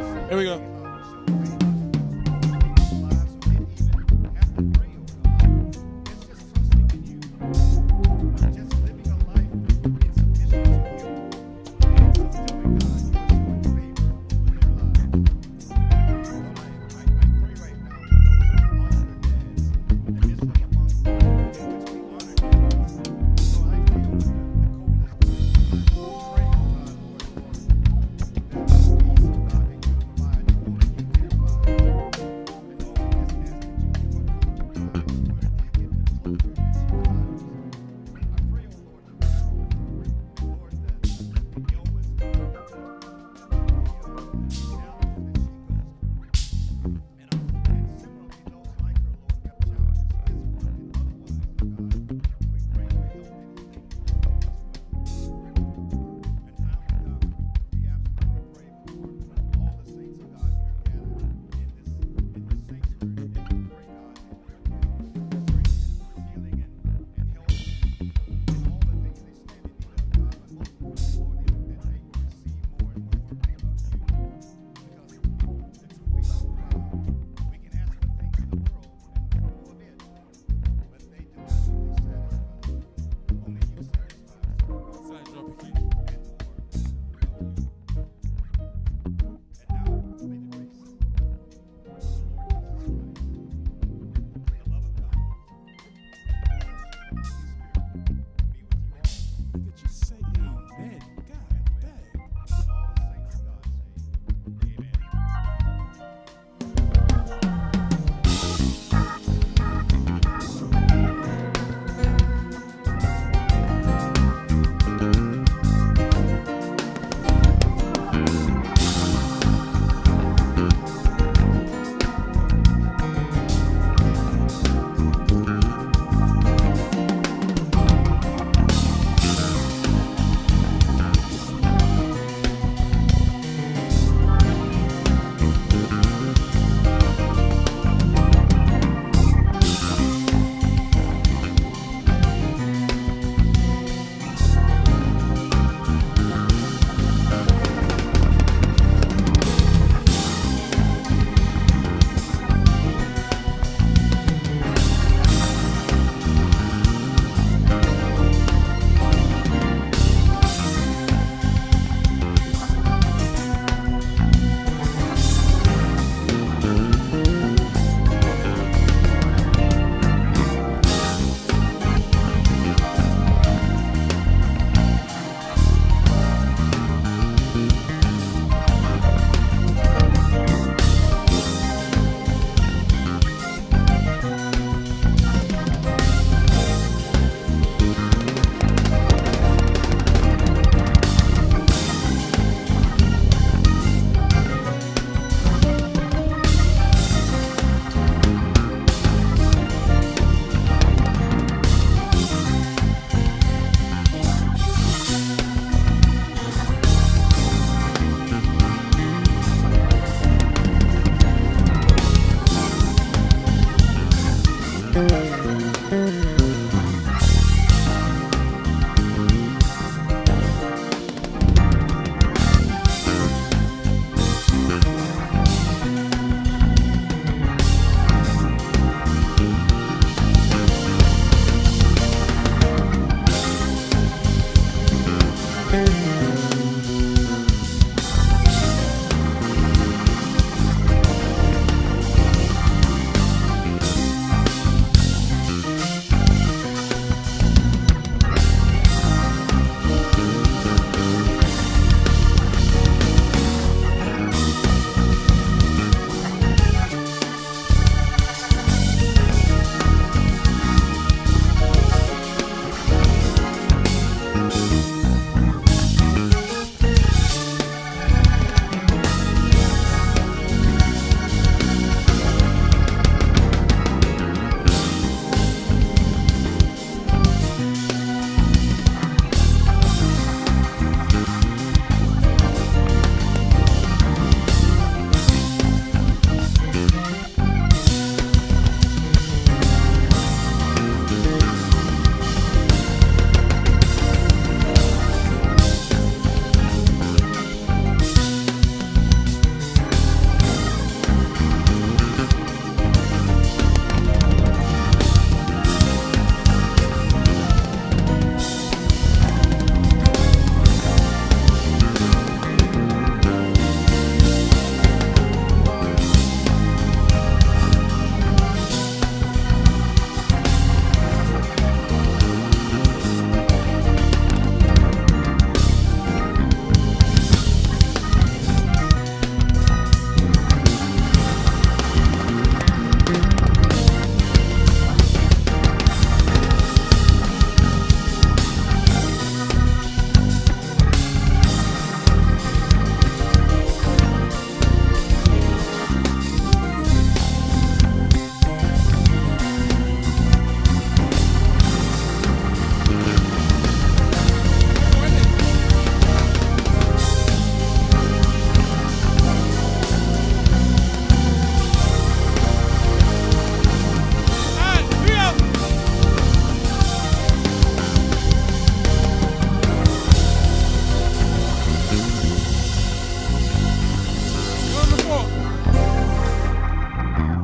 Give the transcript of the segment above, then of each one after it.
Here we go.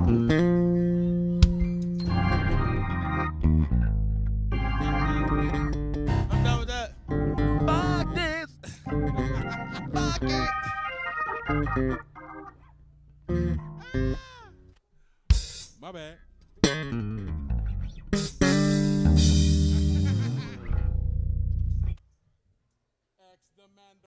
I'm done with that. Fuck this. It. My bad.